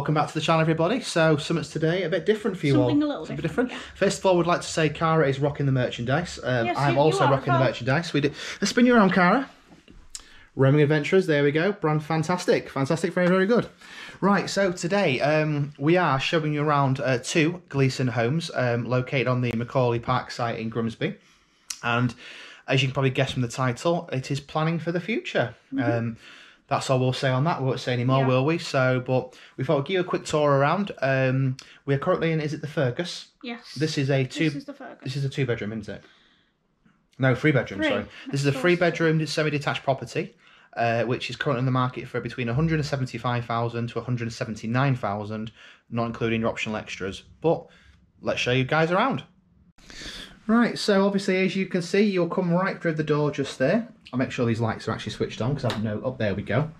welcome back to the channel, everybody. So, something's today a bit different for you Something all. a little Something different, First of all, we'd like to say Cara is rocking the merchandise. Um, Yes, I'm you- you also as rocking the merchandise. We do. Let's spin you around, Cara. Roaming Adventurers, there we go. Brand fantastic. Fantastic, very, very good. Right, so today um, we are showing you around uh, two Gleeson homes um, located on the Macauley Park site in Grimsby. And as you can probably guess from the title, it is planning for the future. Um, that's all we'll say on that. We won't say any more, Yeah. will we? So, but we thought we'd give you a quick tour around. Um, we're currently in, is it the Fergus? Yes. This is a two. This is the Fergus. This is a two bedroom, isn't it? No, three bedroom. Three. Sorry, this is a three bedroom semi detached property, uh, which is currently on the market for between one hundred and seventy five thousand to one hundred and seventy nine thousand, not including your optional extras. But let's show you guys around. Right, so obviously, as you can see, you'll come right through the door just there. I'll make sure these lights are actually switched on because I know. Oh, there we go.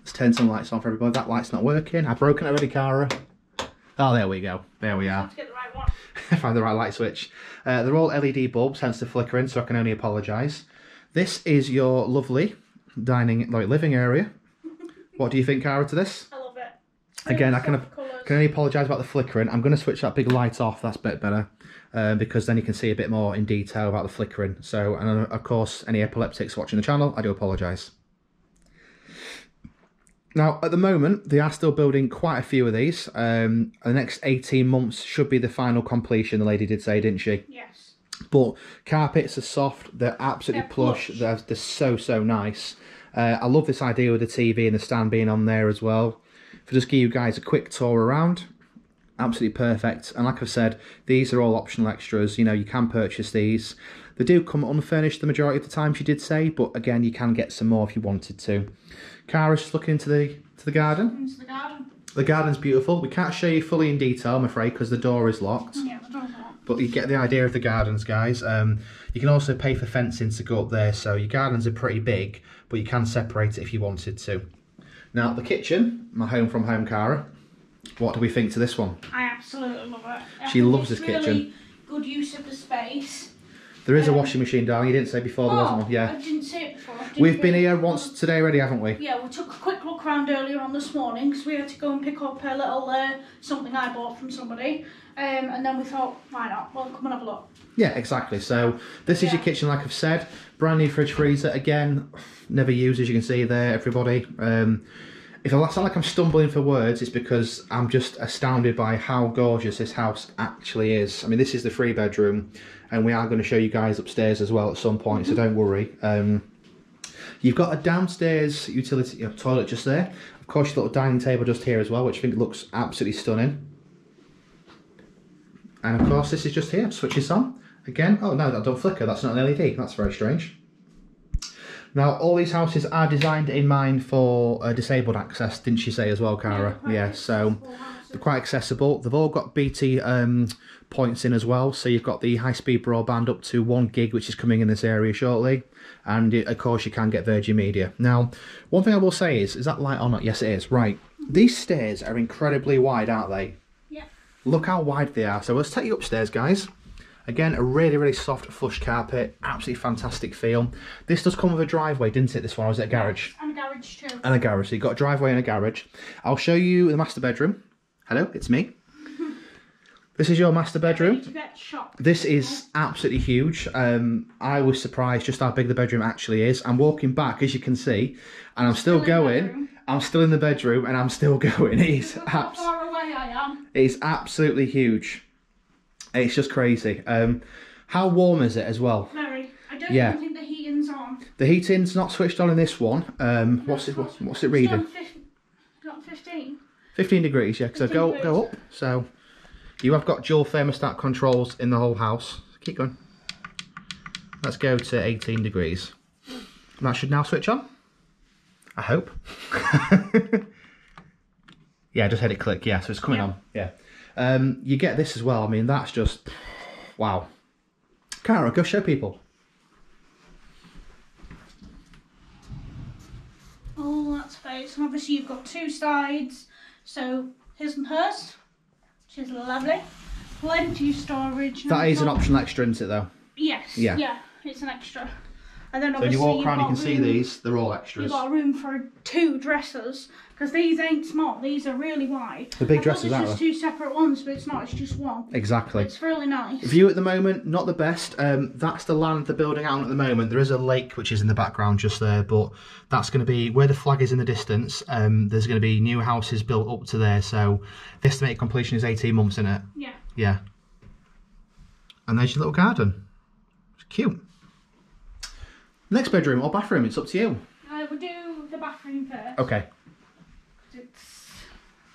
Let's turn some lights on for everybody. That light's not working. I've broken it already, Cara. Oh, there we go. There we are. The right find the right light switch. Uh, they're all LED bulbs, hence the flickering, so I can only apologise. This is your lovely dining, like living area. What do you think, Cara, to this? I love it. Again, I can, can only apologise about the flickering. I'm going to switch that big light off, that's a bit better, uh, because then you can see a bit more in detail about the flickering. So, and of course, any epileptics watching the channel, I do apologise. Now, at the moment, they are still building quite a few of these. Um, the next 18 months should be the final completion, the lady did say, didn't she? Yes. But carpets are soft, they're absolutely They're plush, plush. They're, they're so, so nice. Uh, I love this idea with the TV and the stand being on there as well. If I just give you guys a quick tour around, absolutely perfect. And like I've said, these are all optional extras. You know, you can purchase these. They do come unfurnished the majority of the time, she did say, but again, you can get some more if you wanted to. Cara's just looking into the to the garden. Into the garden. The garden's beautiful. We can't show you fully in detail, I'm afraid, because the door is locked Yeah, the door's locked. but you get the idea of the gardens, guys. Um, you can also pay for fencing to go up there, so your gardens are pretty big, but you can separate it if you wanted to. Now, the kitchen, my home from home, Cara. What do we think to this one? I absolutely love it. I She loves this really kitchen. Good use of the space. There is a Um, washing machine, darling. You didn't say before there oh, wasn't one. Yeah, I didn't see it before. We've been here once today already, haven't we? Yeah, we took a quick look around earlier on this morning because we had to go and pick up a little uh, something I bought from somebody. Um, and then we thought, why not? Well, come and have a look. Yeah, exactly. So this is your kitchen, like I've said. Brand new fridge freezer. Again, never used, as you can see there, everybody. Um, if I sound like I'm stumbling for words, it's because I'm just astounded by how gorgeous this house actually is. I mean, this is the three bedroom, and we are going to show you guys upstairs as well at some point, so don't worry. Um, you've got a downstairs utility toilet just there. Of course, your little dining table just here as well, which I think looks absolutely stunning. And of course, this is just here. Switches on again. Oh no, that don't flicker. That's not an LED. That's very strange. Now, all these houses are designed in mind for uh, disabled access, didn't she say as well, Cara? quite Yeah, so they're quite accessible. They've all got BT um, points in as well. So you've got the high-speed broadband up to one gig, which is coming in this area shortly. And of course, you can get Virgin Media. Now, one thing I will say is, is that light on? Not yes, it is. Right. These stairs are incredibly wide, aren't they? Yeah. Look how wide they are. So let's take you upstairs, guys. Again, a really, really soft flush carpet. Absolutely fantastic feel. This does come with a driveway, didn't it, this one? Or was it a garage? And a garage too. And a garage. So you've got a driveway and a garage. I'll show you the master bedroom. Hello, it's me. This is your master bedroom. To get shocked. This is absolutely huge. Um, I was surprised just how big the bedroom actually is. I'm walking back, as you can see, and I'm still, Still going. I'm still in the bedroom, and I'm still going. Look how abs- far away I am. it's absolutely huge. It's just crazy. Um, how warm is it as well? Very. I don't Yeah. think the heating's on. The heating's not switched on in this one. Um, what's it? What's, what's it reading? on it's 15. 15 degrees. Yeah. So 15 go degrees. go up. So you have got dual thermostat controls in the whole house. Keep going. Let's go to 18 degrees. That should now switch on. I hope. yeah, just had it click. Yeah, so it's coming Yeah. on. Yeah. Um, you get this as well. I mean, that's just wow. Cara, go show people. Oh, that's space. And obviously you've got two sides. So his and hers. Which is lovely. Plenty of storage. That is an optional extra, isn't it, though? Yes. Yeah. Yeah. It's an extra. And then So you walk around, you can see room- these. They're all You've got room for two dressers because these ain't small. These are really wide. The big I dressers, It's aren't just two separate ones, but it's not. It's just one. Exactly. It's really nice. View at the moment, not the best. Um, that's the land they're building out at the moment. There is a lake which is in the background just there, but that's going to be where the flag is in the distance. Um, there's going to be new houses built up to there, so the estimated completion is 18 months in it. Yeah. Yeah. And there's your little garden. It's cute. Next bedroom or bathroom, it's up to you. Uh, we'll do the bathroom first. Okay. It's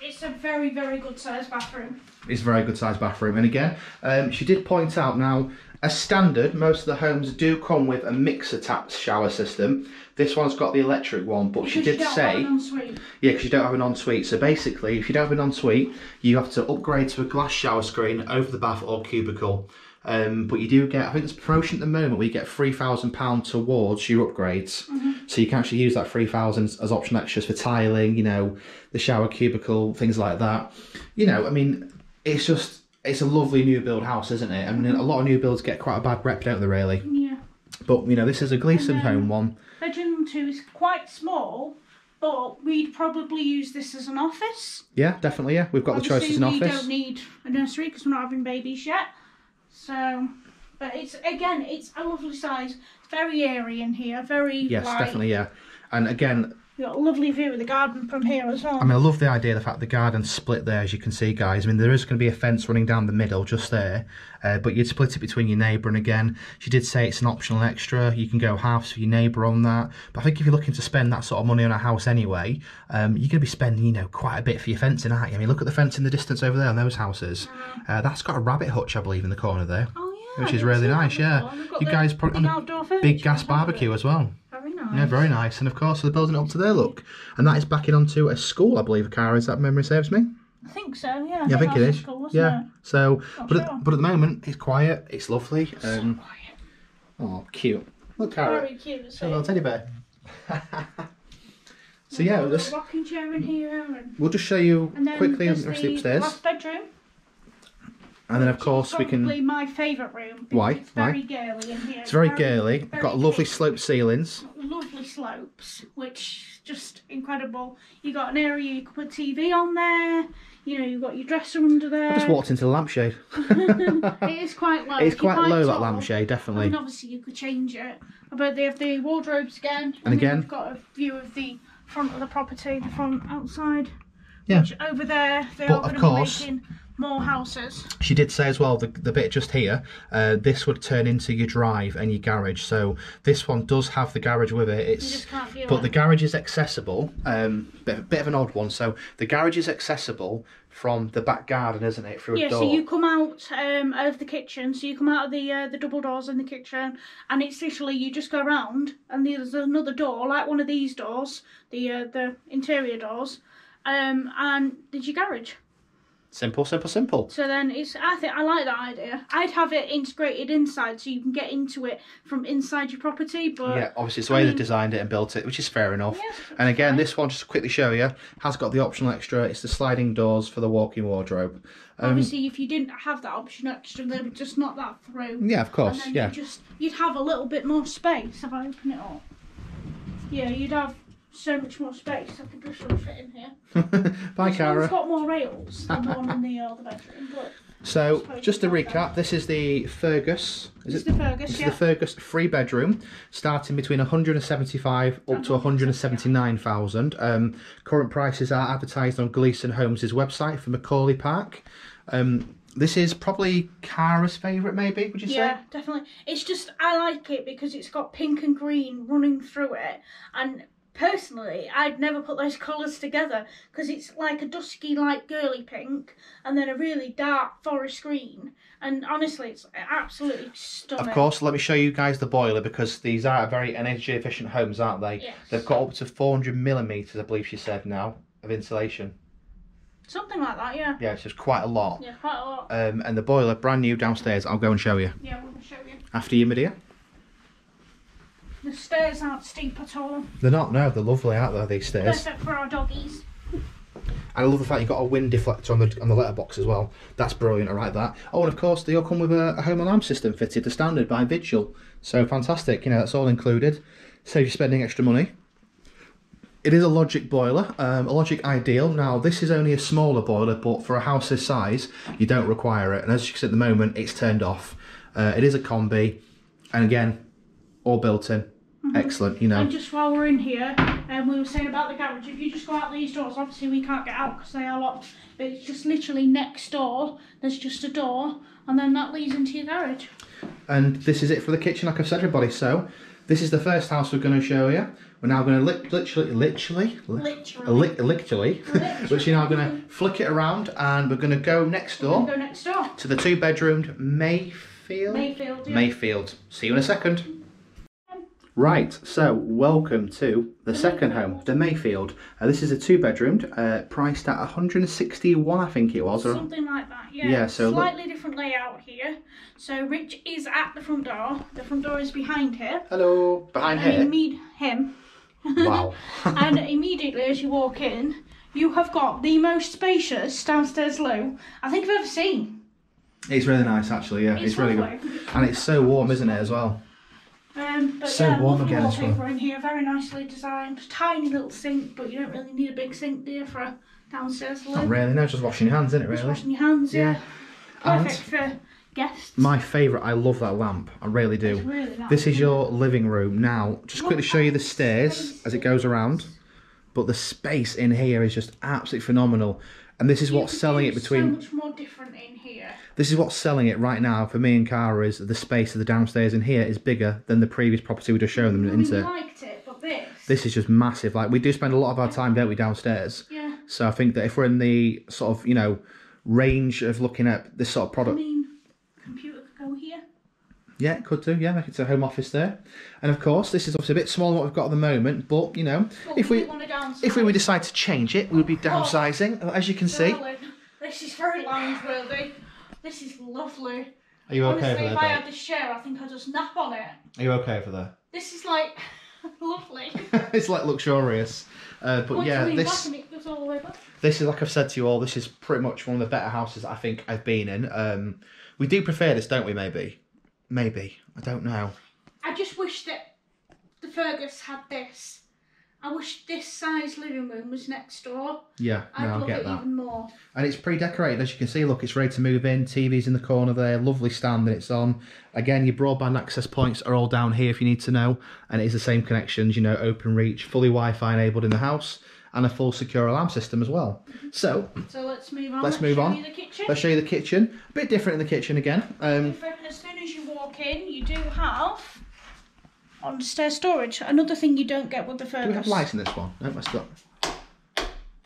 it's a very very good sized bathroom. It's a very good sized bathroom. And again, um, she did point out now, as standard, most of the homes do come with a mixer tap shower system. This one's got the electric one, but she did you don't say, have an ensuite. yeah, because you don't have an ensuite. So basically, if you don't have an ensuite, you have to upgrade to a glass shower screen over the bath or cubicle. Um, but you do get, I think it's a promotion at the moment where you get £3,000 towards your upgrades. So you can actually use that 3000 as option extras for tiling, you know, the shower cubicle, things like that. You know, I mean, it's just, it's a lovely new build house, isn't it? I mean, a lot of new builds get quite a bad rep, don't they, really? Yeah. But, you know, this is a Gleeson And home one. Bedroom two is quite small, but we'd probably use this as an office. Yeah, definitely, yeah. We've got the choice as Obviously, an we don't need a nursery because we're not having babies yet. So, but it's again, it's a lovely size. It's very airy in here. Very Yes, light. definitely, yeah. And again, You've got a lovely view of the garden from here as well. I mean, I love the idea, the fact the garden's split there, as you can see, guys. I mean, there is going to be a fence running down the middle, just there, uh, but you'd split it between your neighbour. And again, she did say it's an optional extra. You can go halves for your neighbour on that. But I think if you're looking to spend that sort of money on a house anyway, um, you're going to be spending, you know, quite a bit for your fencing, aren't you? I mean, look at the fence in the distance over there on those houses. Uh, that's got a rabbit hutch, I believe, in the corner there. oh yeah, Which is really nice, yeah. before. They've got You guys probably big on a Big gas of barbecue as well. Nice. Yeah, very nice. And of course, they're building it up to their look. And that is backing onto a school, I believe, Cara, is that memory serves me? I think so. Yeah. Yeah, I think it is. that's is. Cool, wasn't yeah. It? So, Not but sure. at, but at the moment it's quiet. It's lovely. Um, Quiet. oh, cute. Look, Cara. Very cute. A little teddy bear. so yeah, we'll just, rocking chair in here, and, we'll just show you quickly the rest of the upstairs, last bedroom. And then of course we can. Probably can. my favourite room. Why? It's Why? very girly in here. It's very girly. very Got lovely sloped ceilings. lovely slopes, which just incredible. You got an area you could put TV on there. You know, you've got your dresser under there. I just walked into the lampshade. it is quite low. It's You're quite low that tall. lampshade, I definitely. mean, obviously you could change it, but they have the wardrobes again. And then again- you've got a view of the front of the property, the front outside. Yeah. Which over there they But are going to be making more houses. She did say as well the, the bit just here, uh, this would turn into your drive and your garage. So this one does have the garage with it. You It's just can't do but it. the garage is accessible. Um, bit, bit of an odd one. So the garage is accessible from the back garden, isn't it? Through a Yeah, so you come out um, of the kitchen. So you come out of the uh, the double doors in the kitchen, and it's literally you just go around, and there's another door, like one of these doors, the uh, the interior doors, um, and there's your garage. Simple, simple, simple. So then it's I think I like that idea. I'd have it integrated inside, so you can get into it from inside your property. But Yeah, obviously it's the I way they mean- designed it and built it, which is fair enough. Yes, and again, fine. this one, just to quickly show you, has got the optional extra. It's the sliding doors for the walk-in wardrobe. Um, obviously, if you didn't have that option extra, they would just knock that through. yeah, of course. Yeah. you just you'd have a little bit more space if I open it up. Yeah, you'd have so much more space. I could just sort of fit in here. Bye, This Cara. one's got more rails than the one in the other bedroom, but So, just to recap, this is the Fergus. Is it's it? the Fergus, This yeah. is the Fergus three bedroom, starting between 175 up to 179,000. Um, current prices are advertised on Gleeson Homes' website for Macauley Park. Um, this is probably Cara's favourite, maybe. Would you Yeah, say? Yeah, definitely. It's just I like it because it's got pink and green running through it, and personally, I'd never put those colours together because it's like a dusky, light girly pink, and then a really dark forest green. And honestly, it's absolutely stunning. Of course, let me show you guys the boiler because these are very energy efficient homes, aren't they? Yes. They've got up to 400 millimetres, I believe she said now, of insulation. Something like that, yeah. Yeah, it's just quite a lot. Yeah, quite a lot. Um, and the boiler, brand new downstairs. I'll go and show you. Yeah, we'll show you. After you, Medea. The stairs aren't steep at all. They're not, no, they're lovely, aren't they, these stairs? Perfect for our doggies. And I love the fact you've got a wind deflector on the on the letterbox as well. That's brilliant. I like that. Oh, and of course they all come with a, a home alarm system fitted to standard by Vigil. So fantastic. You know that's all included. Save you spending extra money. It is a Logic boiler, um, a Logic Ideal. Now, this is only a smaller boiler, but for a house this size, you don't require it. And as you can see at the moment, it's turned off. Uh, it is a combi, and again, all built in. Excellent, you know. And just while we're in here, um, we were saying about the garage, if you just go out these doors, obviously we can't get out because they are locked, but it's just literally next door, there's just a door, and then that leads into your garage. And this is it for the kitchen, like I've said, everybody. So, this is the first house we're going to show you. We're now going to li- literally, literally, li- Literally. li- literally, which you're now going to flick it around, and we're going to go next door Go next door. to the two bedroomed Mayfield. Mayfield, yeah. Mayfield. See you in a second. Right, so welcome to the second home, the Mayfield. Uh, this is a two bedroomed, uh, priced at 161, I think it was. or- Something like that, yeah. Yeah, so look- Slightly different layout here. So Rich is at the front door. The front door is behind here. Hello, behind And here. imme- him. Wow. and immediately as you walk in, you have got the most spacious downstairs loo I think I've ever seen. It's really nice, actually. Yeah, it's, really good, and it's so warm, isn't it, as well? Um, but So yeah, warm again as well. in here, very nicely designed. Tiny little sink, but you don't really need a big sink, do you, for a downstairs loo? Not really. No, just washing your hands, isn't it? Just Really. washing your hands, yeah. And Perfect for guests. my favourite. I love that lamp. I really do. It's really nice. This is your living room. Now, just quickly show you the stairs as it goes around. But the space in here is just absolutely phenomenal. And this is You what's selling it between. So much more different in here. This is what's selling it right now for me and Cara is the space of the downstairs in here is bigger than the previous property we just showed them, I mean, isn't we it? liked it, but this. This is just massive. Like we do spend a lot of our time, don't we, downstairs? Yeah. So I think that if we're in the sort of you know range of looking at this sort of product... I mean, computer could go here. yeah, could do. Yeah, make it a home office there. And of course, this is obviously a bit smaller than what we've got at the moment. But you know, if we downsize. if we would decide to change it, we would be downsizing. As you can see, this is very lounge worthy. This is lovely. are you Honestly, if I had this chair, I think I'd just nap on it. Are you okay for that? This is like lovely. it's like luxurious. Uh, but Once yeah, this and it goes all the way back. this is like I've said to you all. This is pretty much one of the better houses I think I've been in. Um, we do prefer this, don't we? Maybe, maybe I don't know. I just wish that the Fergus had this. I wish this size living room was next door. Yeah, I'd no, I love get it that. even more. And it's pre-decorated, as you can see. Look, it's ready to move in. TV's in the corner there. Lovely stand that it's on. Again, your broadband access points are all down here if you need to know. And it is the same connections, you know, Openreach, fully Wi-Fi enabled in the house, and a full secure alarm system as well. So So let's move on. Let's move show on. You the kitchen. let's show you the kitchen. A bit different in the kitchen again. Um. As soon as you walk in, you do have on stair storage. Another thing you don't get with the do we have Fergus. lights in this one? No, that's not.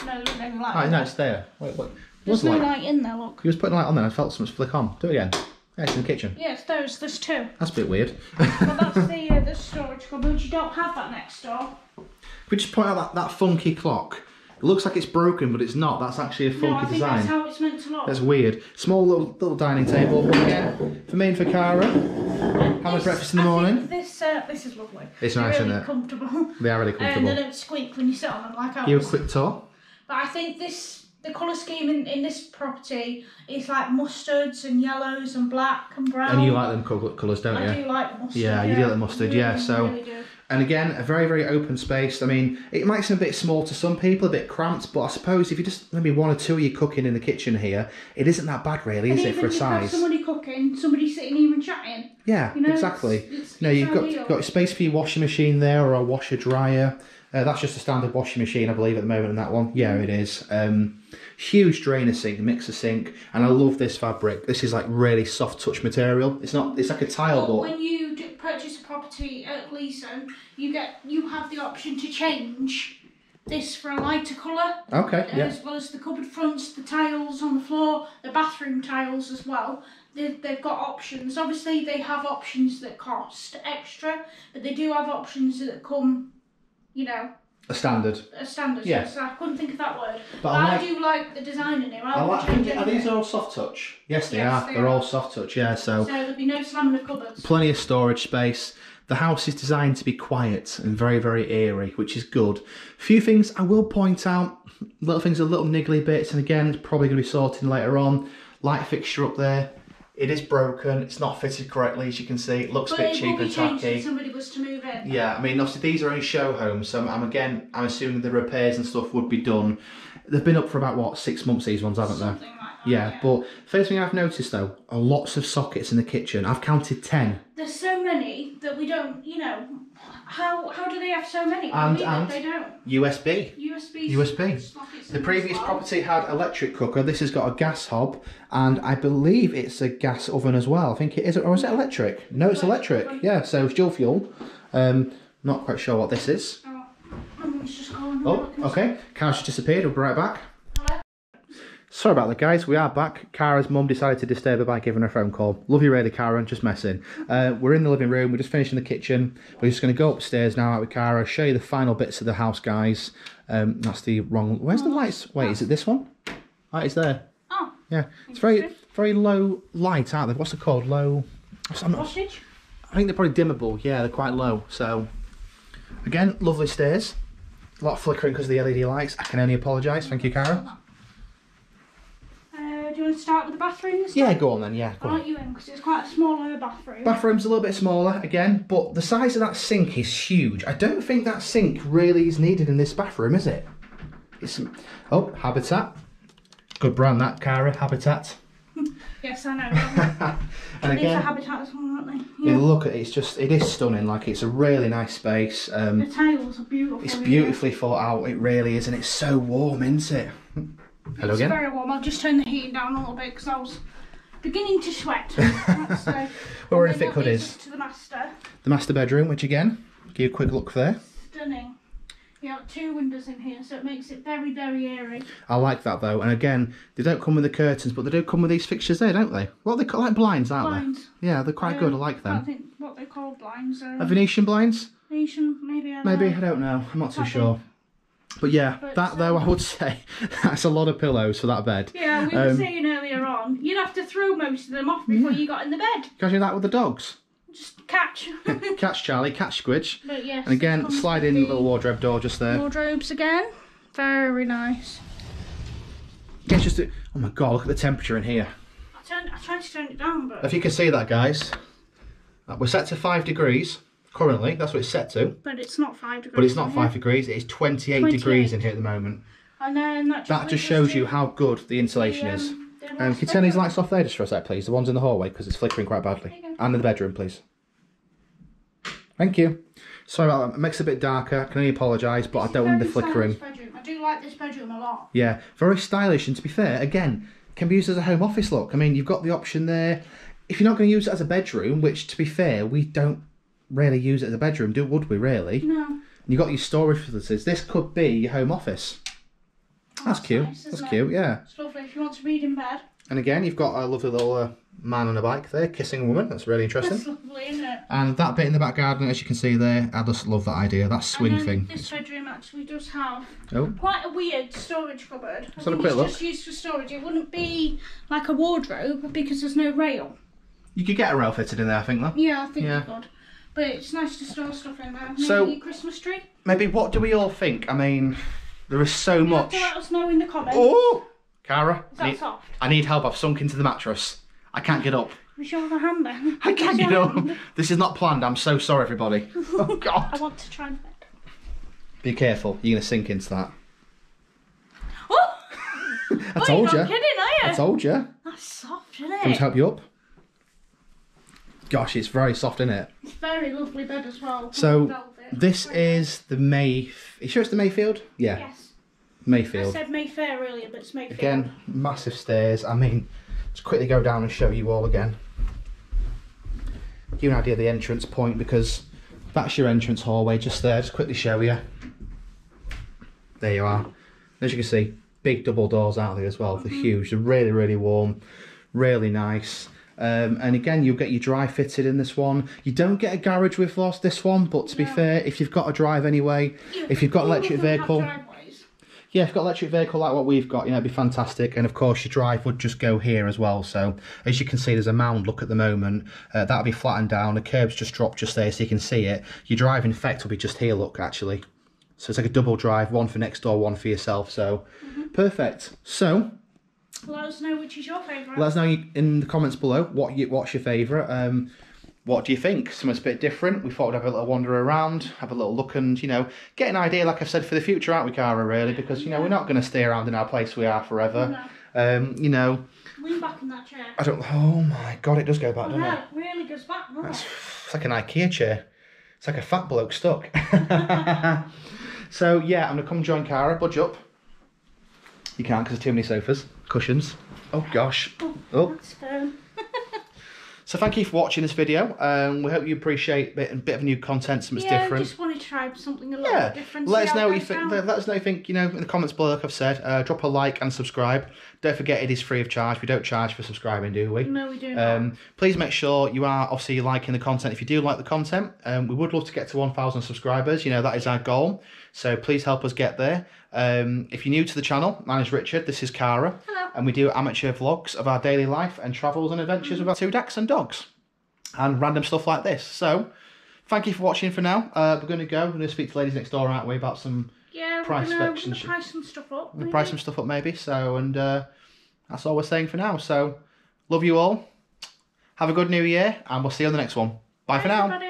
No, there's no light. Oh, no, there. it's there. Wait, what? There's no light? light in there. Look. You was putting light on there. I felt something flick on. Do it again. Yeah, it's in the kitchen. Yes, those. There's two. That's a bit weird. But that's the uh, the storage cupboard. You don't have that next door. we just point out that, that funky clock. It looks like it's broken, but it's not. That's actually a funky no, I think design. that's how it's meant to look. That's weird. Small little little dining table again for me and for Cara. Have a breakfast in the I morning. This uh, this is lovely. It's They're nice, really isn't it? comfortable. They are really comfortable. And they don't squeak when you sit on them like ours. Give a quick tour. But I think this the colour scheme in, in this property is like mustards and yellows and black and brown. And you like them colour- colours, don't you? I do like mustard. Yeah, you do like mustard, yeah, so- really do. And again, a very, very open space. I mean, it might seem a bit small to some people, a bit cramped, but I suppose if you just maybe one or two of you cooking in the kitchen here, it isn't that bad, really, And is it, for a if you have size? somebody cooking, somebody sitting here and chatting. Yeah, You know, exactly. It's, it's, You know, it's you've got ideal. got space for your washing machine there or a washer dryer. Uh, that's just a standard washing machine, I believe, at the moment. In that one, yeah, it is. Um, huge drainer sink, mixer sink, and I love this fabric. This is like really soft touch material. It's not. It's like a tile, But when you purchase a property at Gleeson, you get you have the option to change this for a lighter colour, okay, yeah, as well as the cupboard fronts, the tiles on the floor, the bathroom tiles as well. They've, they've got options. Obviously, they have options that cost extra, but they do have options that come, you know, A standard. a standard. Yeah. So I couldn't think of that word. But But, I like- do like the design in here. I, I like, are anything. these all soft touch? Yes, they Yes, are. they They're are. all soft touch. Yeah. So So there'll be no slamming of cupboards. plenty of storage space. The house is designed to be quiet and very, very eerie, which is good. few things I will point out, little things, are little niggly bits, and again, it's probably going to be sorted later on. Light fixture up there, it is broken, it's not fitted correctly, as you can see. It looks But a bit it cheap and tacky. somebody was to move in. Yeah, I mean, obviously these are only show homes, so I'm, I'm again, I'm assuming the repairs and stuff would be done. They've been up for about what six months. These ones, haven't they? Like that. Yeah, but first thing I've noticed though are lots of sockets in the kitchen. I've counted ten. There's so many that we don't, you know, how how do they have so many? And- and- they don't. USB. USB. USB. The previous well. property had electric cooker. This has got a gas hob, and I believe it's a gas oven as well. I think it is, or is it electric? No, it's electric. Yeah, so it's dual fuel. Um, not quite sure what this is. Oh, my just calling. Oh, okay. Just disappeared. We'll be right back. Sorry about that, guys. We are back. Cara's mum decided to disturb her by giving her a phone call. Love you, really, Cara. Just messing. Uh, we're in the living room. We're just finishing the kitchen. We're just going to go upstairs now out with Cara, show you the final bits of the house, guys. Um, that's the wrong. Where's the lights? Wait, is it this one? Ah, it's there. Oh, Yeah, it's very very low light, aren't they? What's it called? Low. I'm not, sausage. I think they're probably dimmable. Yeah, they're quite low. So, again, lovely stairs. A lot of flickering because of the LED lights. I can only apologise. Thank you, Cara. Do you want to start with the bathroom this Yeah, time? go on then. Yeah, go I'll on. let you in because it's quite a smaller bathroom. Bathroom's a little bit smaller again, but the size of that sink is huge. I don't think that sink really is needed in this bathroom, is it? It's oh Habitat, good brand that Cara Habitat. yes, I know. and These are again, habitat as well, aren't they? you Yeah. look at it, it's just it is stunning. Like it's a really nice space. The Um, tiles are beautiful. it's beautifully thought out. It really is, and it's so warm, isn't it? Hello It's again. very warm. I'll just turn the heating down a little bit because I was beginning to sweat. That's, uh, We're and thick then that leads hoodies. To the master. The master bedroom, which again, give you a quick look there. Stunning. You have two windows in here, so it makes it very, very airy. I like that though, and again, they don't come with the curtains, but they do come with these fixtures there, don't they? What they called? Like blinds, aren't Blinds. they? Yeah, they're quite good. I like like I think what they call blinds. Are Venetian blinds? Venetian, maybe. I don't Maybe know. I don't know. I'm not too I sure. But yeah, But, that though I um, would say that's a lot of pillows for that bed. Yeah, we were Um, saying earlier on, you'd have to throw most of them off before you got in the bed. Can you do that with the dogs? Just catch. Catch Charlie, catch Squidge, but yes. and again slide in the little wardrobe door just there. wardrobes again. Very nice. It's just a, oh my god, look at the temperature in here. I, turned, I tried to turn it down, but If you can see that, guys, we're set to five degrees currently. That's what it's set to, but it's not five degrees. but it's not five here. degrees. It is 28, 28. degrees in here at the moment. And then that just, That just shows you how good the insulation the, is. um, the Um, can you turn these lights off there just for a sec, please? The ones in the hallway, because it's flickering quite badly. There you go. And in the bedroom, please. Thank you. Sorry about that. It makes it a bit darker. I can only apologise, but I don't want the flickering. I do like this bedroom a lot. Yeah, very stylish. And to be fair, again, can be used as a home office look. I mean, you've got the option there. If you're not going to use it as a bedroom, which to be fair, we don't really use it as a bedroom, do would we really? No. You've got your storage facilities. This could be your home office. That's, cute. nice, That's it? cute, yeah. It's lovely if you want to read in bed. And again, you've got a lovely little uh, man on a bike there, kissing a woman. That's really interesting. That's lovely, isn't it? And that bit in the back garden, as you can see there, I just love that idea. That swing thing. This bedroom actually does have Oh, quite a weird storage cupboard. Let's have a quick it's look. just used for storage. It wouldn't be like a wardrobe because there's no rail. you could get a rail fitted in there, I think, though. Yeah, I think Yeah. you could. But it's nice to store stuff in there. Maybe So- your Christmas tree. Maybe what do we all think? I mean, there is so You have much. to let us know in the comments. Oh, Cara, Is I need, soft? I need help. I've sunk into the mattress. I can't get up. We show the hand then. I can't get up. This is not planned. I'm so sorry, everybody. Oh God. I want to try and bed. Be careful. You're gonna sink into that. Oh! I told you. kidding? I told you. That's soft, isn't Can we it? help you up? Gosh, it's very soft, isn't it? It's very lovely bed as well. So, Velvet. This is the May. Are you sure it's the Mayfield? Yeah, Yes. Mayfield. I said Mayfair earlier, but it's Mayfield. Again, massive stairs. I mean, let's quickly go down and show you all again. Give you an idea of the entrance point because that's your entrance hallway just there. Just quickly show you. There you are. As you can see, big double doors out there as well. They're mm-hmm. huge. They're really, really warm. Really nice. Um, and again, you'll get your drive fitted in this one. You don't get a garage with lost this one, but to be fair, if you've got a drive anyway, if you've got electric vehicle, yeah, if you've got electric vehicle like what we've got, you know, it'd be fantastic. And of course, your drive would just go here as well. So as you can see, there's a mound look at the moment. Uh, that'll be flattened down. The curb's just dropped just there so you can see it. Your drive, in fact, will be just here, look, actually. So it's like a double drive, one for next door, one for yourself. So perfect. So Let us know which is your favourite. let us know in the comments below what you, what's your favourite. Um, what do you think? Something's a bit different. We thought we'd have a little wander around, have a little look, and you know, get an idea, like I've said, for the future, aren't we, Cara? Really, because you know, we're not going to stay around in our place we are forever. Um, you know, Lean back in that chair. I don't. Oh my god, it does go back, doesn't No, it? it really goes back, doesn't it? It's like an IKEA chair. It's like a fat bloke stuck. so yeah, I'm gonna come join Cara. Budge up. You can't because there's too many sofas, cushions. Oh gosh. Oh. That's firm. So thank you for watching this video. Um, we hope you appreciate a bit, a bit of new content, something yeah, different. just want to try something a little Yeah, different. let us know what you think. Let us know you think. You know, in the comments below, like I've said. Uh, drop a like and subscribe. Don't forget, it is free of charge. We don't charge for subscribing, do we? No, we do not. Um, please make sure you are obviously liking the content. If you do like the content, um, we would love to get to 1,000 subscribers. You know, that is our goal. So please help us get there. Um, if you're new to the channel, my name's Richard. This is Cara. Hello. And we do amateur vlogs of our daily life and travels and adventures with our two Dachshund dogs and random stuff like this. So thank you for watching for now. Uh, we're going to go. We're going to speak to ladies next door, aren't we, about some yeah, price we're gonna, specs we're and price some stuff up. we'll price some stuff up maybe. So, and uh, that's all we're saying for now. So, love you all. Have a good new year, and we'll see you on the next one. Bye for now. Everybody.